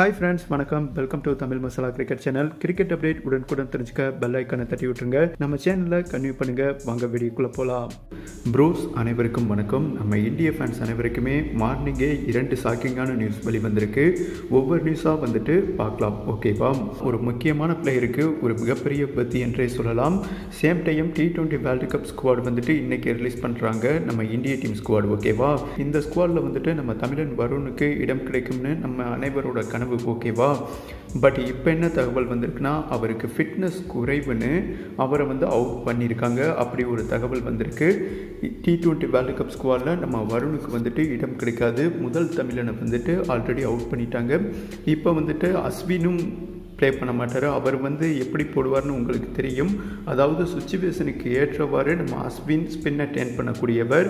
Hi friends வணக்கம். Welcome to Tamil Masala cricket channel cricket update உடனுக்குடன் தெரிஞ்சுக்க bell ஐக்கனை தட்டி விட்டுருங்க. நம்ம சேனலில் கன்வியூ பண்ணுங்க. வாங்க வீடியோக்குள்ளே போகலாம் ப்ரோஸ் அனைவருக்கும் வணக்கம். நம்ம இந்திய ஃபேன்ஸ் அனைவருக்குமே மார்னிங்கே இரண்டு ஷாக்கிங்கான நியூஸ் வெளிவந்திருக்கு. ஒவ்வொரு நியூஸாக வந்துட்டு பார்க்கலாம். ஓகேவா ஒரு முக்கியமான பிளேயருக்கு ஒரு மிகப்பெரிய பத்தி என்றே சொல்லலாம். Same time T twenty world cup squad வந்துட்டு இன்னைக்கு ரிலீஸ் பண்ணுறாங்க நம்ம இந்திய டீம் ஸ்குவாட் ஓகேவா இந்த ஸ்குவாடில் வந்துட்டு நம்ம தமிழன் வருணுக்கு இடம் கிடைக்கும்னு நம்ம அனைவரோட கனவு ஓகேவா? பட் இப்போ என்ன தகவல் வந்திருக்குன்னா அவருக்கு ஃபிட்னஸ் குறைவுன்னு அவரை வந்து அவுட் பண்ணியிருக்காங்க அப்படி ஒரு தகவல் வந்திருக்கு. டி டுவெண்ட்டி வேர்ல்டு கப் ஸ்குவாடில் நம்ம வருணுக்கு வந்துட்டு இடம் கிடைக்காது. முதல் தமிழனை வந்துட்டு ஆல்ரெடி அவுட் பண்ணிட்டாங்க. இப்போ வந்துட்டு அஸ்வினும் ப்ளே பண்ண மாட்டார். அவர் வந்து எப்படி போடுவார்னு உங்களுக்கு தெரியும். அதாவது சுச்சுவேஷனுக்கு ஏற்றவாறு நம்ம அஸ்வின் ஸ்பின்னை டேன் பண்ணக்கூடியவர்.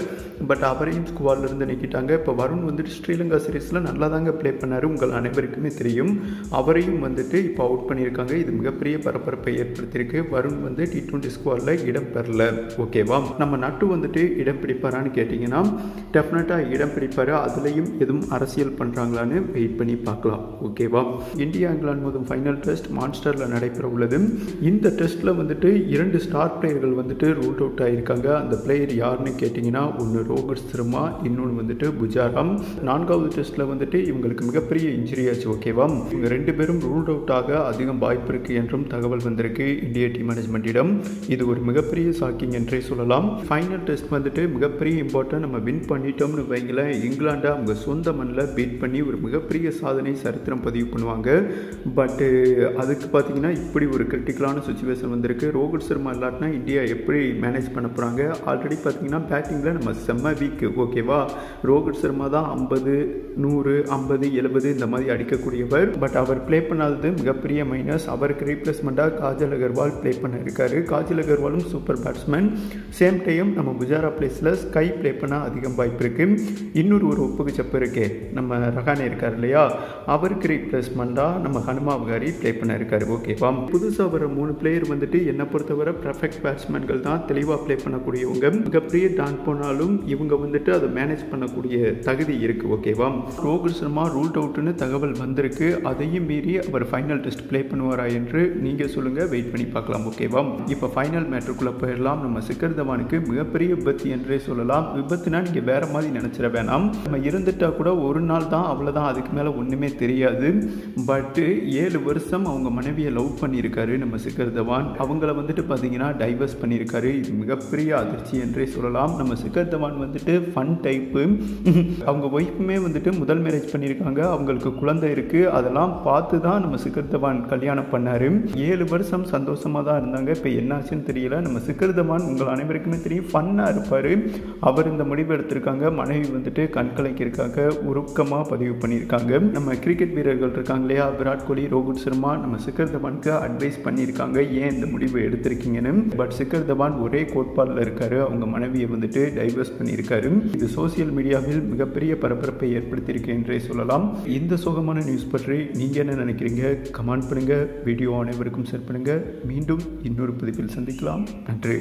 பட் அவரையும் ஸ்குவாலிருந்து நிற்கிட்டாங்க இப்போ வருண் வந்துட்டு ஸ்ரீலங்கா சீரீஸில் நல்லா தாங்க ப்ளே பண்ணார். உங்கள் அனைவருக்குமே தெரியும். அவரையும் வந்துட்டு இப்போ அவுட் பண்ணியிருக்காங்க. இது மிகப்பெரிய பரபரப்பை ஏற்படுத்தியிருக்கு. வருண் வந்து டி டுவெண்ட்டி ஸ்குவாடில் இடம் பெறல. ஓகேவா நம்ம நட்டு வந்துட்டு இடம் பிடிப்பாரான்னு கேட்டிங்கன்னா டெஃபினட்டாக இடம் பிடிப்பார். அதுலேயும் எதுவும் அரசியல் பண்ணுறாங்களான்னு வெயிட் பண்ணி பார்க்கலாம். ஓகேவா இந்தியா இங்கிலாந்து மோதும் ஃபைனல் டெஸ்ட் மான்ஸ்டரில் நடைபெற உள்ளது. இந்த டெஸ்ட்டில் வந்துட்டு இரண்டு ஸ்டார் பிளேயர்கள் வந்துட்டு ரூல் அவுட் ஆகியிருக்காங்க அந்த பிளேயர் யாருன்னு கேட்டிங்கன்னா ஒன்று ரோபர்ட் சர்மா இன்னொன்று வந்துட்டு புஜாராம். நான்காவது டெஸ்ட்டில் வந்துட்டு இவங்களுக்கு மிகப்பெரிய இன்ஜுரி ஆச்சு ஓகேவா இவங்க ரெண்டு பேரும் ரூல் அவுட் ஆக அதிகம் வாய்ப்பு இருக்குது என்றும் தகவல் வந்திருக்கு இந்திய டீம் மேனேஜ்மெண்ட்டிடம் இது ஒரு மிகப்பெரிய ஷாக்கிங் என்றே சொல்லலாம். ஃபைனல் டெஸ்ட் வந்துட்டு மிகப்பெரிய இம்பார்ட்டன் நம்ம வின் பண்ணிட்டோம்னு வைங்களேன். இங்கிலாண்டை அவங்க சொந்த மண்ணில் பீட் பண்ணி ஒரு மிகப்பெரிய சாதனை சரித்திரம் பதிவு பண்ணுவாங்க. பட்டு அதுக்கு பார்த்தீங்கன்னா இப்படி ஒரு கிரிட்டிக்கலான சுச்சுவேஷன் வந்திருக்கு. ரோஹித் சர்மா இல்லாட்டினா இந்தியா எப்படி மேனேஜ் பண்ண போகிறாங்க ஆல்ரெடி பார்த்தீங்கன்னா பேட்டிங்கில் நம்ம செம்ம வீக்கு ஓகேவா ரோஹித் சர்மா தான் ஐம்பது நூறு ஐம்பது எழுபது இந்த மாதிரி அடிக்கக்கூடியவர். பட் அவர் ப்ளே பண்ணாதது மிகப்பெரிய மைனஸ் அவருக்கு ரீப்ளேஸ்மெண்ட்டாக காஜல் அகர்வால் ப்ளே பண்ண இருக்காரு. காஜல் அகர்வாலும் சூப்பர் பேட்ஸ்மேன் சேம் டைம் நம்ம குஜாரா பிளேஸில் ஸ்கை ப்ளே பண்ண அதிகம் வாய்ப்பு இருக்குது இன்னொரு ஒரு ஒப்புக்கு செப்பு இருக்கே. நம்ம ரஹானே இருக்கார் இல்லையா? அவருக்கு ரீப்ளேஸ்மெண்ட்டாக நம்ம ஹனுமா அவகாரி ப்ளே பண்ணியிருக்காரு. ஓகேவா புதுசாக வர மூணு பிளேயர் வந்துட்டு என்னை பொறுத்தவரை பர்ஃபெக்ட் பேட்ஸ்மேன்கள் தான். தெளிவாக ப்ளே பண்ணக்கூடியவங்க. மிகப்பெரிய டான் போனாலும் இவங்க வந்துட்டு அதை மேனேஜ் பண்ணக்கூடிய தகுதி இருக்குது ஓகேவா ரோஹித் சர்மா ரூல்ட் அவுட்னு தகவல் வந்திருக்கு. அதையும் மீறி அவர் ஃபைனல் டெஸ்ட் ப்ளே பண்ணுவாரா என்று நீங்கள் சொல்லுங்கள் வெயிட் பண்ணி பார்க்கலாம். ஓகேவா இப்போ ஃபைனல் மேட்ருக்குள்ளே போயிடலாம். நம்ம சிக்கர் தவானுக்கு மிகப்பெரிய விபத்து என்றே சொல்லலாம். விபத்துனா நீங்கள் வேறு மாதிரி நினச்சிட வேணாம். நம்ம இருந்துட்டா கூட ஒரு நாள் தான் அவ்வளோதான் அதுக்கு மேலே ஒன்றுமே தெரியாது. பட்டு ஏழு வருஷம் வருஷம் அவங்க மனைவியை லவ் பண்ணியிருக்காரு நம்ம சிக்கர் தவான் அவங்கள வந்துட்டு பார்த்தீங்கன்னா டைவர்ஸ் பண்ணியிருக்காரு. இது மிகப்பெரிய அதிர்ச்சி என்றே சொல்லலாம். நம்ம சிக்கர் தவான் வந்துட்டு ஃபன் டைப்பு அவங்க ஒய்ஃபுமே வந்துட்டு முதல் மேரேஜ் பண்ணியிருக்காங்க. அவங்களுக்கு குழந்தை இருக்குது அதெல்லாம் பார்த்து தான் நம்ம சிக்கர் தவான் கல்யாணம் பண்ணார். ஏழு வருஷம் சந்தோஷமாக தான் இருந்தாங்க. இப்போ என்னாச்சுன்னு தெரியல. நம்ம சிக்கர் தவான் உங்கள் அனைவருக்குமே தெரியும். ஃபன்னாக இருப்பார். அவர் இந்த முடிவு எடுத்திருக்காங்க. மனைவி வந்துட்டு கண்கலைக்கிருக்காங்க உருக்கமாக பதிவு பண்ணியிருக்காங்க. நம்ம கிரிக்கெட் வீரர்கள் இருக்காங்க இல்லையா? விராட் கோலி ரோஹித் சர்மா நம்ம சிக்கர் தவானுக்கு அட்வைஸ் பண்ணியிருக்காங்க. ஏன் இந்த முடிவு எடுத்திருக்கீங்கன்னு? பட் சிக்கர் தவான் ஒரே கோட்பாடில் இருக்காரு. அவங்க மனைவியை வந்துட்டு டைவர்ஸ் பண்ணியிருக்காரு. இது சோசியல் மீடியாவில் மிகப்பெரிய பரபரப்பை ஏற்படுத்தியிருக்கு என்றே சொல்லலாம். இந்த சோகமான நியூஸ் பற்றி நீங்கள் என்ன நினைக்கிறீங்க? கமெண்ட் பண்ணுங்கள் வீடியோ அனைவருக்கும் ஷேர் பண்ணுங்கள் மீண்டும் இன்னொரு பதிப்பில் சந்திக்கலாம். நன்றி.